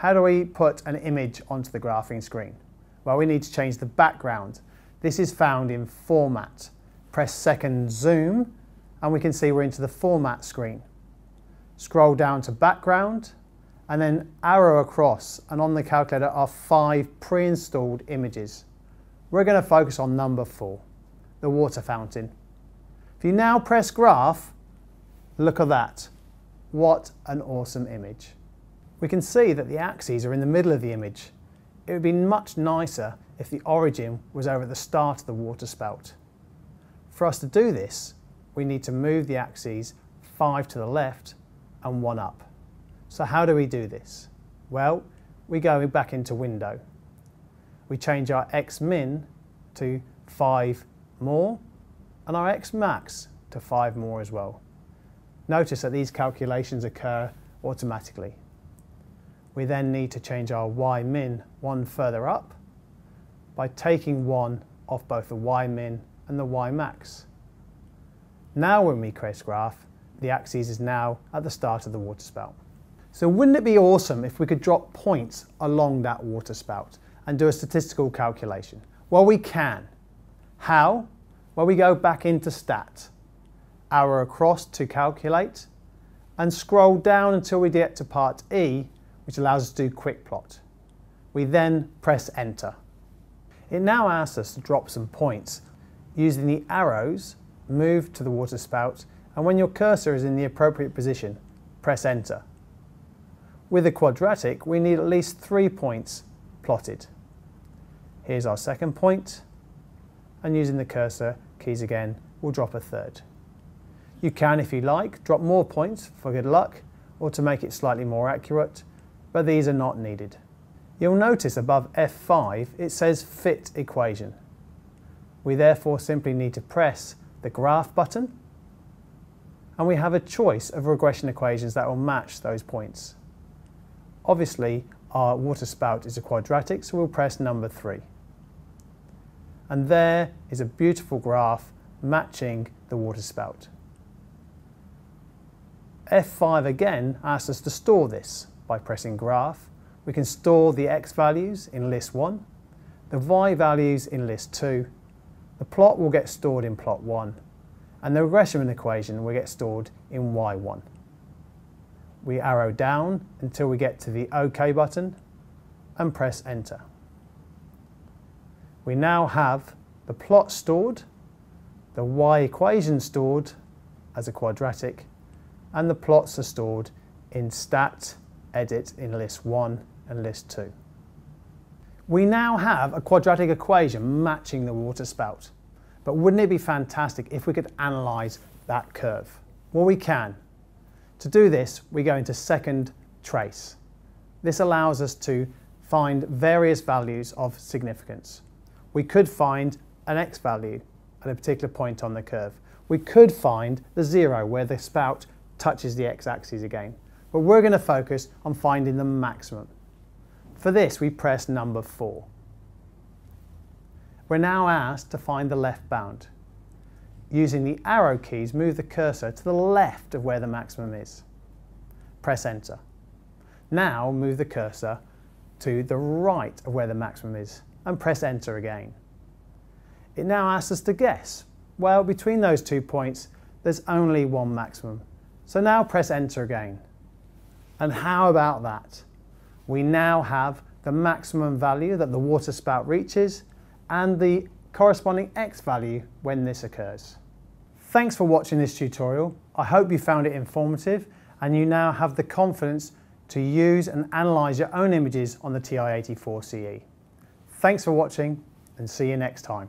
How do we put an image onto the graphing screen? Well, we need to change the background. This is found in Format. Press second Zoom and we can see we're into the Format screen. Scroll down to Background and then arrow across and on the calculator are five pre-installed images. We're going to focus on number four, the water fountain. If you now press Graph, look at that. What an awesome image. We can see that the axes are in the middle of the image. It would be much nicer if the origin was over at the start of the water spout. For us to do this, we need to move the axes five to the left and one up. So how do we do this? Well, we go back into window. We change our X min to five more and our X max to five more as well. Notice that these calculations occur automatically. We then need to change our Y min one further up by taking one off both the Y min and the Y max. Now when we create graph, the axis is now at the start of the water spout. So wouldn't it be awesome if we could drop points along that water spout and do a statistical calculation? Well, we can. How? Well, we go back into stat, arrow across to calculate, and scroll down until we get to part E, which allows us to do quick plot. We then press enter. It now asks us to drop some points. Using the arrows, move to the water spout, and when your cursor is in the appropriate position, press enter. With a quadratic, we need at least three points plotted. Here's our second point, and using the cursor keys again, we'll drop a third. You can, if you like, drop more points for good luck, or to make it slightly more accurate, but these are not needed. You'll notice above F5 it says Fit Equation. We therefore simply need to press the Graph button, and we have a choice of regression equations that will match those points. Obviously, our water spout is a quadratic, so we'll press number three. And there is a beautiful graph matching the water spout. F5 again asks us to store this by pressing graph. We can store the x values in list 1, the y values in list 2, the plot will get stored in plot 1, and the regression equation will get stored in y1 we arrow down until we get to the OK button and press enter. We now have the plot stored, the y equation stored as a quadratic, and the plots are stored in stat, edit in list 1 and list 2. We now have a quadratic equation matching the water spout. But wouldn't it be fantastic if we could analyse that curve? Well, we can. To do this, we go into second trace. This allows us to find various values of significance. We could find an x value at a particular point on the curve. We could find the zero where the spout touches the x-axis again. But we're going to focus on finding the maximum. For this, we press number four. We're now asked to find the left bound using the arrow keys, move the cursor to the left of where the maximum is. Press enter. Now move the cursor to the right of where the maximum is and press enter again. It now asks us to guess. Well, between those two points, there's only one maximum. So now press enter again. And how about that? We now have the maximum value that the water spout reaches and the corresponding x value when this occurs. Thanks for watching this tutorial. I hope you found it informative and you now have the confidence to use and analyse your own images on the TI-84CE. Thanks for watching and see you next time.